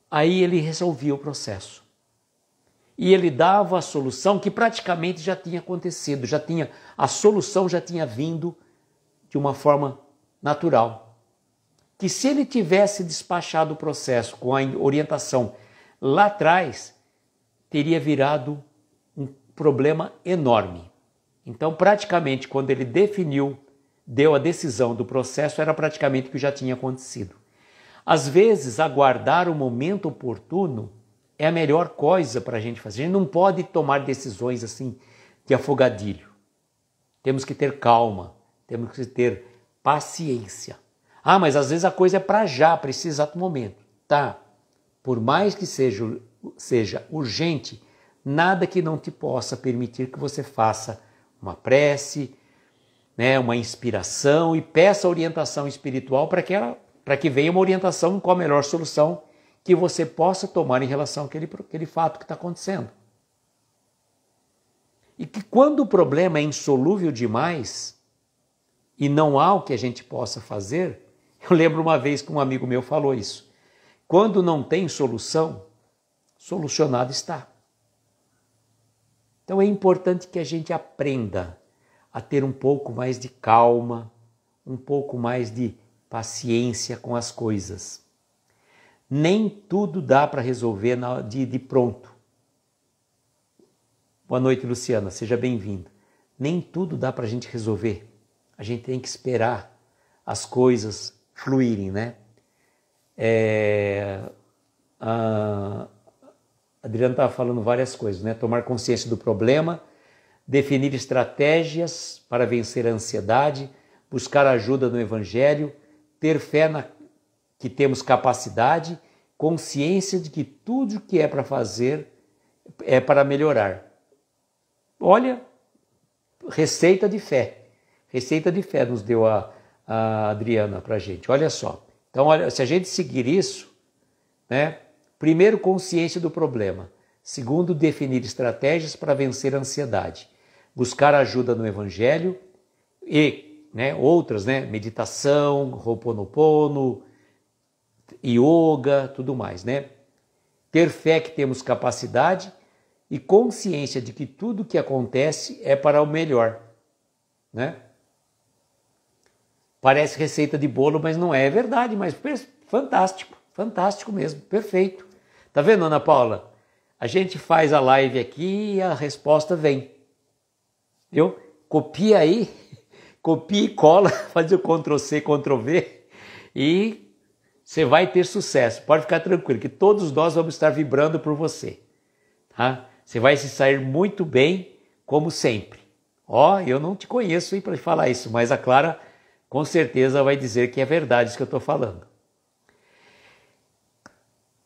aí ele resolvia o processo. E ele dava a solução que praticamente já tinha acontecido, já tinha a solução já tinha vindo de uma forma natural. Que se ele tivesse despachado o processo com a orientação lá atrás teria virado um problema enorme. Então, praticamente, quando ele definiu, deu a decisão do processo, era praticamente o que já tinha acontecido. Às vezes, aguardar o momento oportuno é a melhor coisa para a gente fazer. A gente não pode tomar decisões assim de afogadilho. Temos que ter calma, temos que ter paciência. Ah, mas às vezes a coisa é para já, para esse exato momento. Tá, por mais que seja, seja urgente, nada que não te possa permitir que você faça uma prece, né, uma inspiração e peça orientação espiritual para que, que venha uma orientação com a melhor solução que você possa tomar em relação àquele, àquele fato que está acontecendo. E que quando o problema é insolúvel demais, e não há o que a gente possa fazer, eu lembro uma vez que um amigo meu falou isso. Quando não tem solução, solucionado está. Então é importante que a gente aprenda a ter um pouco mais de calma, um pouco mais de paciência com as coisas. Nem tudo dá para resolver de, de pronto. Boa noite, Luciana, seja bem-vinda. Nem tudo dá para a gente resolver. A gente tem que esperar as coisas fluírem, né? É, a Adriana estava falando várias coisas, né? Tomar consciência do problema, definir estratégias para vencer a ansiedade, buscar ajuda no Evangelho, ter fé na que temos capacidade, consciência de que tudo que é para fazer é para melhorar. Olha, receita de fé. Receita de fé nos deu a, a Adriana para gente. Olha só. Então, olha, se a gente seguir isso, né? Primeiro, consciência do problema. Segundo, definir estratégias para vencer a ansiedade. Buscar ajuda no Evangelho e né, outras, né, meditação, Ho'oponopono, yoga, tudo mais, né? Ter fé que temos capacidade e consciência de que tudo que acontece é para o melhor, né? Parece receita de bolo, mas não é, é verdade, mas fantástico, fantástico mesmo, perfeito. Tá vendo, Ana Paula? A gente faz a live aqui e a resposta vem. Viu? Copia aí, copia e cola, faz o Ctrl C, Ctrl V e você vai ter sucesso. Pode ficar tranquilo que todos nós vamos estar vibrando por você. Tá? Você vai se sair muito bem, como sempre. Ó, oh, eu não te conheço para falar isso, mas a Clara com certeza vai dizer que é verdade isso que eu estou falando.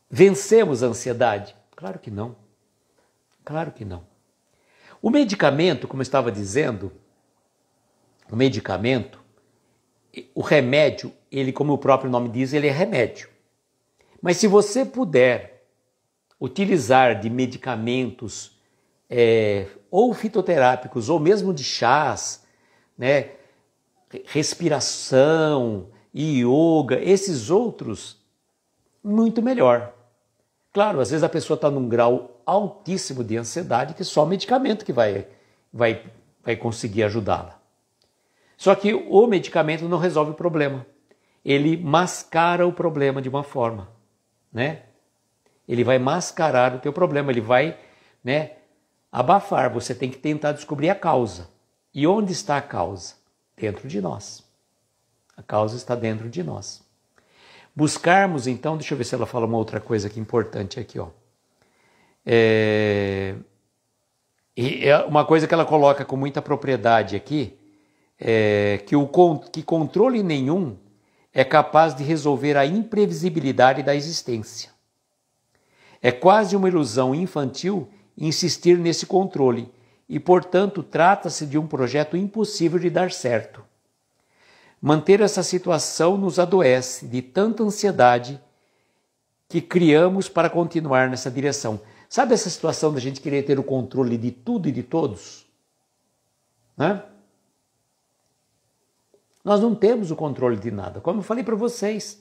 Vencemos a ansiedade? Claro que não. Claro que não. O medicamento, como eu estava dizendo, o medicamento, o remédio, ele, como o próprio nome diz, ele é remédio. Mas se você puder utilizar de medicamentos é, ou fitoterápicos ou mesmo de chás, né, respiração, yoga, esses outros, muito melhor. Claro, às vezes a pessoa está num grau altíssimo de ansiedade que só medicamento que vai, vai, vai conseguir ajudá-la. Só que o medicamento não resolve o problema. Ele mascara o problema de uma forma, né? Ele vai mascarar o teu problema, ele vai, né, abafar. Você tem que tentar descobrir a causa. E onde está a causa? Dentro de nós. A causa está dentro de nós. Buscarmos, então, deixa eu ver se ela fala uma outra coisa aqui importante aqui, ó. É, e é uma coisa que ela coloca com muita propriedade aqui é que, o, que controle nenhum é capaz de resolver a imprevisibilidade da existência. É quase uma ilusão infantil insistir nesse controle e, portanto, trata-se de um projeto impossível de dar certo. Manter essa situação nos adoece de tanta ansiedade que criamos para continuar nessa direção. Sabe essa situação da gente querer ter o controle de tudo e de todos? Né? Nós não temos o controle de nada. Como eu falei para vocês,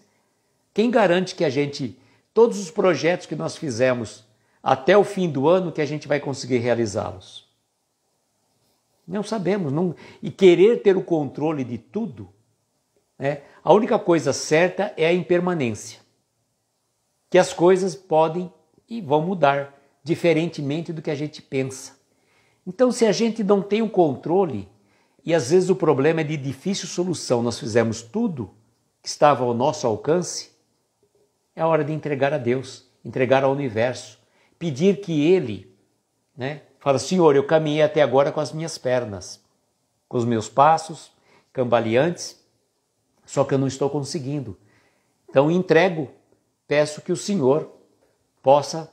quem garante que a gente, todos os projetos que nós fizemos até o fim do ano, que a gente vai conseguir realizá-los? Não sabemos. Não... E querer ter o controle de tudo, né? a única coisa certa é a impermanência. Que as coisas podem e vão mudar, diferentemente do que a gente pensa. Então, se a gente não tem o controle, e às vezes o problema é de difícil solução, nós fizemos tudo que estava ao nosso alcance, é hora de entregar a Deus, entregar ao universo, pedir que Ele, né, Fala, Senhor, eu caminhei até agora com as minhas pernas, com os meus passos cambaleantes, só que eu não estou conseguindo. Então entrego, peço que o Senhor possa,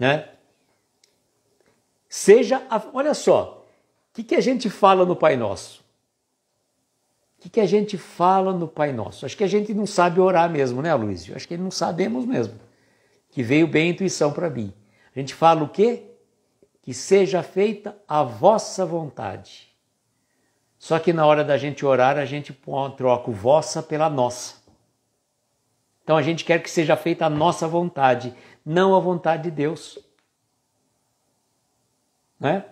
né? Seja, a, olha só, que, que a gente fala no Pai Nosso? O que, que a gente fala no Pai Nosso? Acho que a gente não sabe orar mesmo, né, Luiz? Acho que não sabemos mesmo. Que veio bem a intuição para mim. A gente fala o quê? que seja feita a vossa vontade. Só que na hora da gente orar, a gente troca o vossa pela nossa. Então a gente quer que seja feita a nossa vontade, não a vontade de Deus. Né?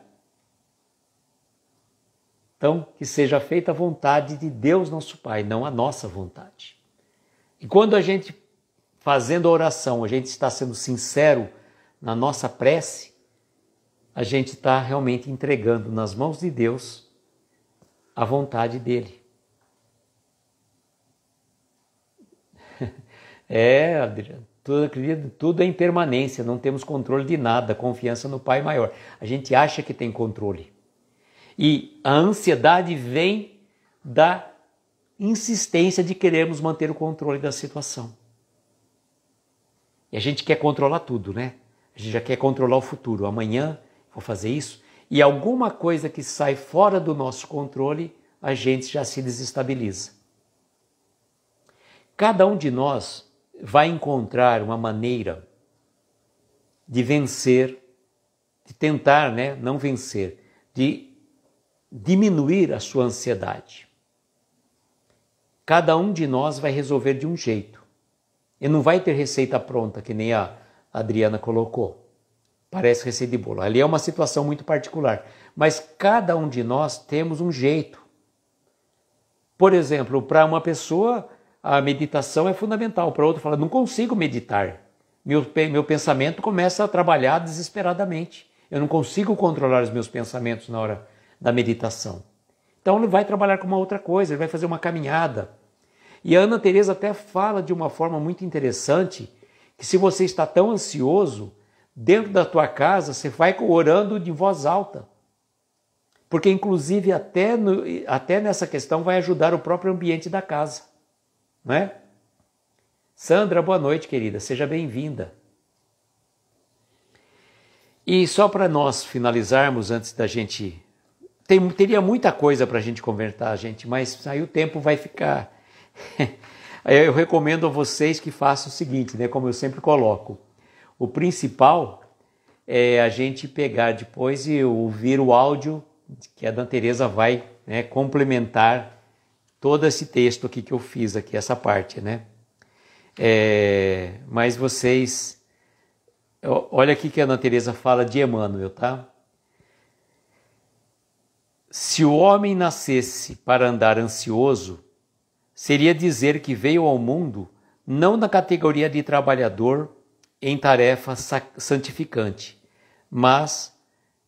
Então, que seja feita a vontade de Deus, nosso Pai, não a nossa vontade. E quando a gente, fazendo a oração, a gente está sendo sincero na nossa prece, a gente está realmente entregando nas mãos de Deus a vontade dele. É, Adriano, tudo, tudo é impermanência, não temos controle de nada, confiança no Pai maior. A gente acha que tem controle. E a ansiedade vem da insistência de querermos manter o controle da situação. E a gente quer controlar tudo, né? A gente já quer controlar o futuro. Amanhã vou fazer isso. E alguma coisa que sai fora do nosso controle, a gente já se desestabiliza. Cada um de nós vai encontrar uma maneira de vencer, de tentar, né, não vencer, de diminuir a sua ansiedade. Cada um de nós vai resolver de um jeito. E não vai ter receita pronta, que nem a Adriana colocou. Parece receita de bolo. Ali é uma situação muito particular. Mas cada um de nós temos um jeito. Por exemplo, para uma pessoa, a meditação é fundamental. Para outra, fala: não consigo meditar. Meu, meu pensamento começa a trabalhar desesperadamente. Eu não consigo controlar os meus pensamentos na hora da meditação. Então ele vai trabalhar com uma outra coisa, ele vai fazer uma caminhada. E a Ana Teresa até fala de uma forma muito interessante que se você está tão ansioso, dentro da tua casa você vai orando de voz alta. Porque inclusive até, no, até nessa questão vai ajudar o próprio ambiente da casa, não é? Sandra, boa noite, querida, seja bem-vinda. E só para nós finalizarmos, antes da gente tem, teria muita coisa para a gente conversar, gente, mas aí o tempo vai ficar. eu recomendo a vocês que façam o seguinte, né, como eu sempre coloco. O principal é a gente pegar depois e ouvir o áudio que a Dan Teresa vai né, complementar todo esse texto aqui que eu fiz aqui, essa parte, né? É, mas vocês, olha aqui que a Ana Teresa fala de Emmanuel, tá? Se o homem nascesse para andar ansioso, seria dizer que veio ao mundo não na categoria de trabalhador em tarefa santificante, mas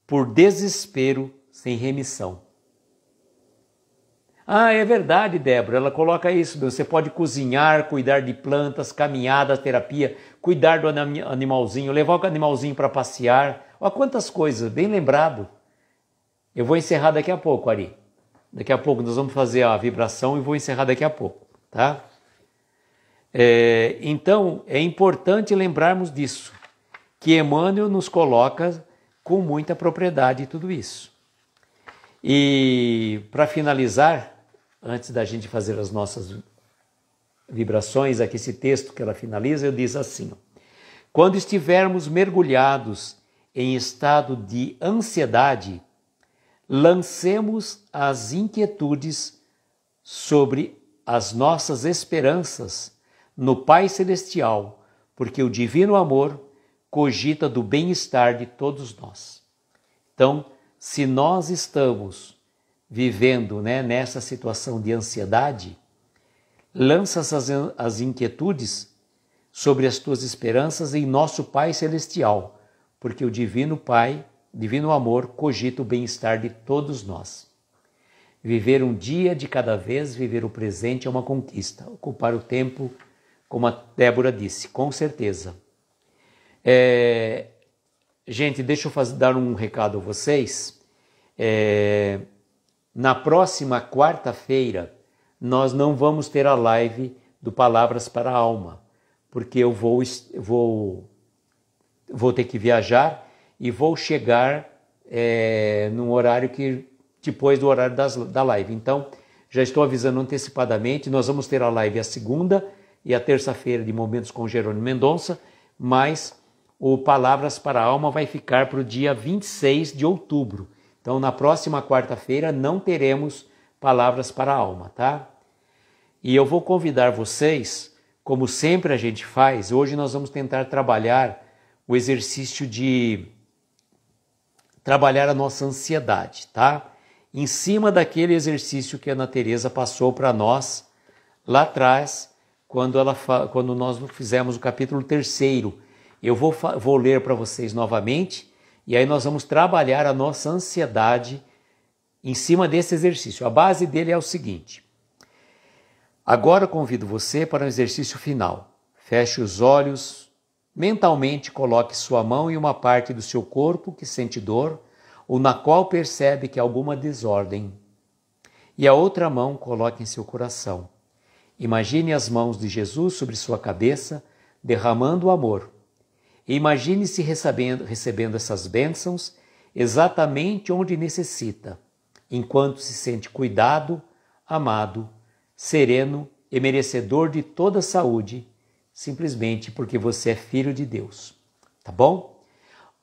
por desespero sem remissão. Ah, é verdade, Débora, ela coloca isso. Você pode cozinhar, cuidar de plantas, caminhada, terapia, cuidar do animalzinho, levar o animalzinho para passear. Olha quantas coisas, bem lembrado. Eu vou encerrar daqui a pouco, Ari. Daqui a pouco nós vamos fazer a vibração e vou encerrar daqui a pouco, tá? É, então, é importante lembrarmos disso, que Emmanuel nos coloca com muita propriedade tudo isso. E para finalizar, antes da gente fazer as nossas vibrações, aqui esse texto que ela finaliza, eu diz assim: quando estivermos mergulhados em estado de ansiedade, lancemos as inquietudes sobre as nossas esperanças no Pai Celestial, porque o divino amor cogita do bem-estar de todos nós. Então, se nós estamos vivendo né, nessa situação de ansiedade, lança as, as inquietudes sobre as tuas esperanças em nosso Pai Celestial, porque o Divino Pai divino amor cogita o bem-estar de todos nós. Viver um dia de cada vez, viver o presente é uma conquista. Ocupar o tempo, como a Débora disse, com certeza. É... Gente, deixa eu fazer, dar um recado a vocês. É... Na próxima quarta-feira, nós não vamos ter a live do Palavras para a Alma, porque eu vou, vou, vou ter que viajar e vou chegar é, num horário que depois do horário das, da live. Então, já estou avisando antecipadamente, nós vamos ter a live a segunda e a terça-feira de Momentos com Jerônimo Mendonça, mas o Palavras para a Alma vai ficar para o dia 26 de outubro. Então, na próxima quarta-feira não teremos palavras para a alma, tá? E eu vou convidar vocês, como sempre a gente faz, hoje nós vamos tentar trabalhar o exercício de trabalhar a nossa ansiedade, tá? Em cima daquele exercício que a Ana Teresa passou para nós lá atrás, quando, ela, quando nós fizemos o capítulo terceiro. Eu vou, vou ler para vocês novamente e aí nós vamos trabalhar a nossa ansiedade em cima desse exercício. A base dele é o seguinte: Agora convido você para um exercício final. Feche os olhos, mentalmente coloque sua mão em uma parte do seu corpo que sente dor ou na qual percebe que há alguma desordem. E a outra mão coloque em seu coração. Imagine as mãos de Jesus sobre sua cabeça, derramando o amor. Imagine-se recebendo, recebendo essas bênçãos exatamente onde necessita, enquanto se sente cuidado, amado sereno e merecedor de toda saúde, simplesmente porque você é filho de Deus. Tá bom?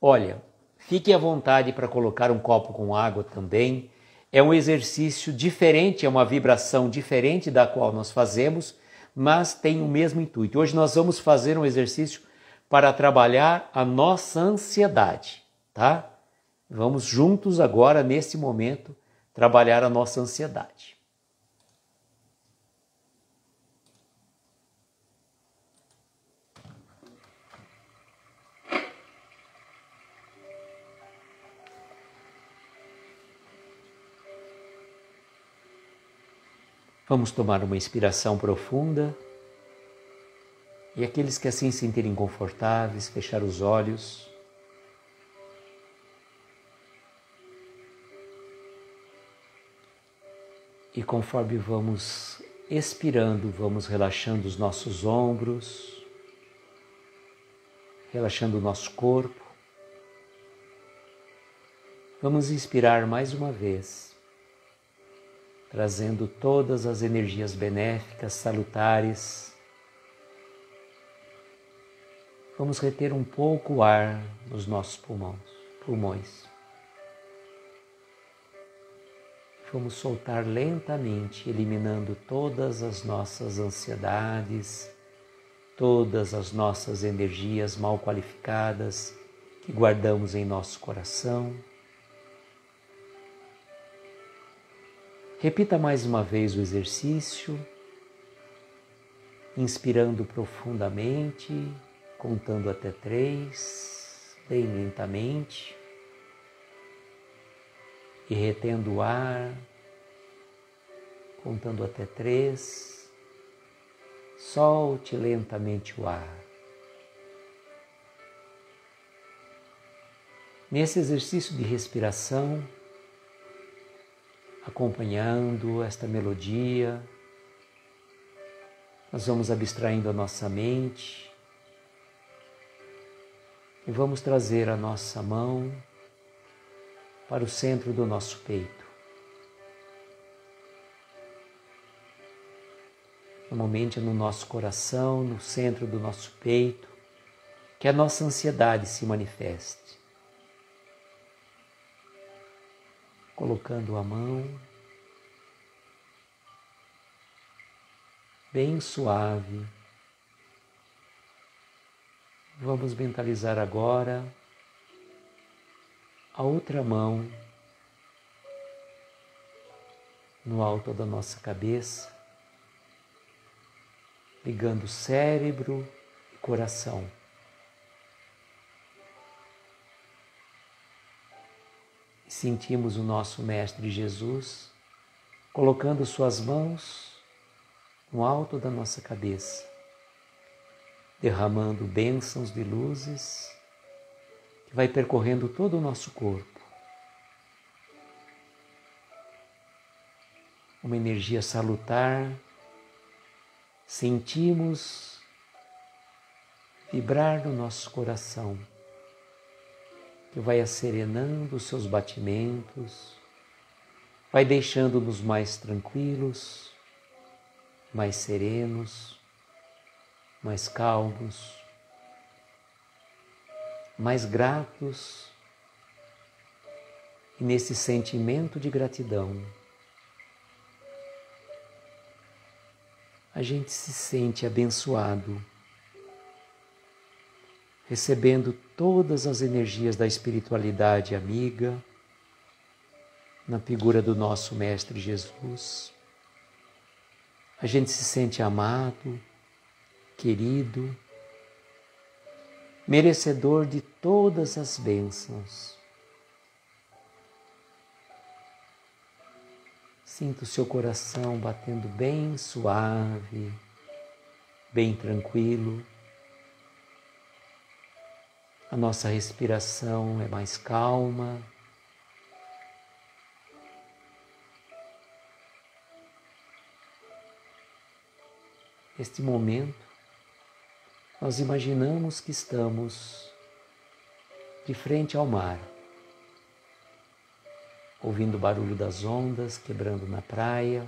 Olha, fique à vontade para colocar um copo com água também. É um exercício diferente, é uma vibração diferente da qual nós fazemos, mas tem o mesmo intuito. Hoje nós vamos fazer um exercício para trabalhar a nossa ansiedade, tá? Vamos juntos agora, nesse momento, trabalhar a nossa ansiedade. Vamos tomar uma inspiração profunda. E aqueles que assim se sentirem confortáveis, fechar os olhos. E conforme vamos expirando, vamos relaxando os nossos ombros, relaxando o nosso corpo. Vamos inspirar mais uma vez trazendo todas as energias benéficas, salutares. Vamos reter um pouco o ar nos nossos pulmões. pulmões. Vamos soltar lentamente, eliminando todas as nossas ansiedades, todas as nossas energias mal qualificadas que guardamos em nosso coração. Repita mais uma vez o exercício, inspirando profundamente, contando até três, bem lentamente, e retendo o ar, contando até três, solte lentamente o ar. Nesse exercício de respiração, acompanhando esta melodia. Nós vamos abstraindo a nossa mente e vamos trazer a nossa mão para o centro do nosso peito. Normalmente é no nosso coração, no centro do nosso peito, que a nossa ansiedade se manifeste. Colocando a mão bem suave. Vamos mentalizar agora a outra mão no alto da nossa cabeça, ligando cérebro e coração. Sentimos o nosso Mestre Jesus colocando Suas mãos no alto da nossa cabeça, derramando bênçãos de luzes que vai percorrendo todo o nosso corpo. Uma energia salutar, sentimos vibrar no nosso coração que vai acerenando os seus batimentos, vai deixando-nos mais tranquilos, mais serenos, mais calmos, mais gratos. E nesse sentimento de gratidão, a gente se sente abençoado, recebendo todas as energias da espiritualidade amiga na figura do nosso Mestre Jesus. A gente se sente amado, querido, merecedor de todas as bênçãos. Sinta o seu coração batendo bem suave, bem tranquilo. A nossa respiração é mais calma. Este momento, nós imaginamos que estamos de frente ao mar ouvindo o barulho das ondas quebrando na praia.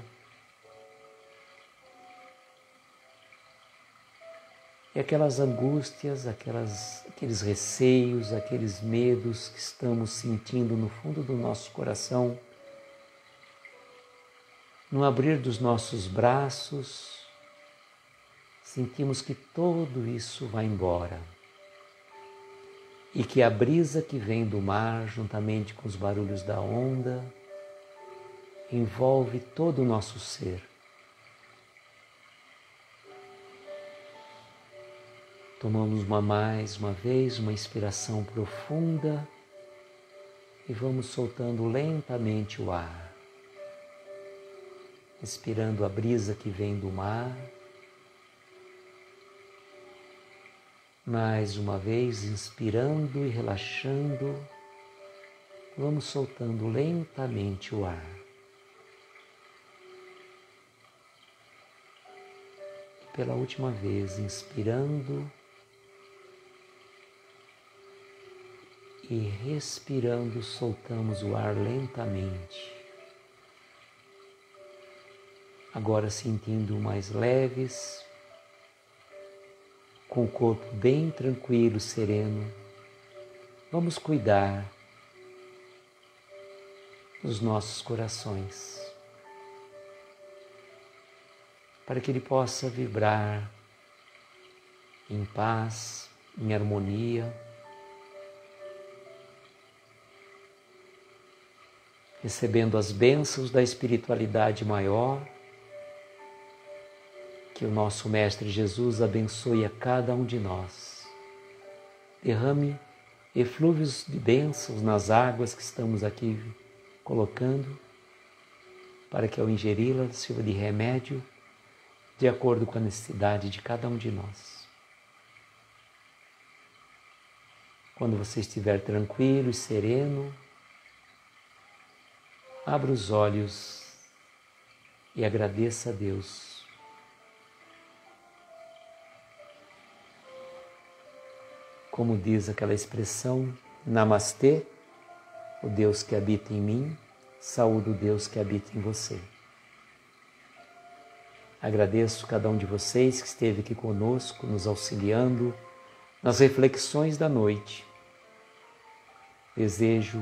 E aquelas angústias, aquelas, aqueles receios, aqueles medos que estamos sentindo no fundo do nosso coração, no abrir dos nossos braços, sentimos que tudo isso vai embora e que a brisa que vem do mar, juntamente com os barulhos da onda, envolve todo o nosso ser. Tomamos uma mais uma vez uma inspiração profunda e vamos soltando lentamente o ar, inspirando a brisa que vem do mar Mais uma vez, inspirando e relaxando, vamos soltando lentamente o ar. Pela última vez, inspirando e respirando, soltamos o ar lentamente. Agora sentindo mais leves, com o corpo bem tranquilo, sereno, vamos cuidar dos nossos corações, para que ele possa vibrar em paz, em harmonia, recebendo as bênçãos da espiritualidade maior que o nosso Mestre Jesus abençoe a cada um de nós. Derrame eflúvios de bênçãos nas águas que estamos aqui colocando, para que ao ingeri-la sirva de remédio de acordo com a necessidade de cada um de nós. Quando você estiver tranquilo e sereno, abra os olhos e agradeça a Deus como diz aquela expressão, Namastê, o Deus que habita em mim, saúde o Deus que habita em você. Agradeço cada um de vocês que esteve aqui conosco, nos auxiliando nas reflexões da noite. Desejo,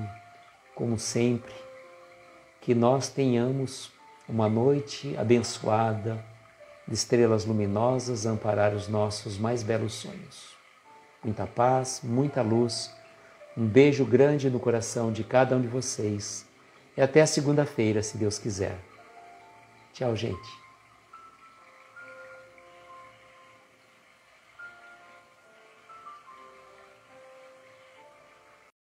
como sempre, que nós tenhamos uma noite abençoada de estrelas luminosas amparar os nossos mais belos sonhos muita paz, muita luz. Um beijo grande no coração de cada um de vocês. E até segunda-feira, se Deus quiser. Tchau, gente.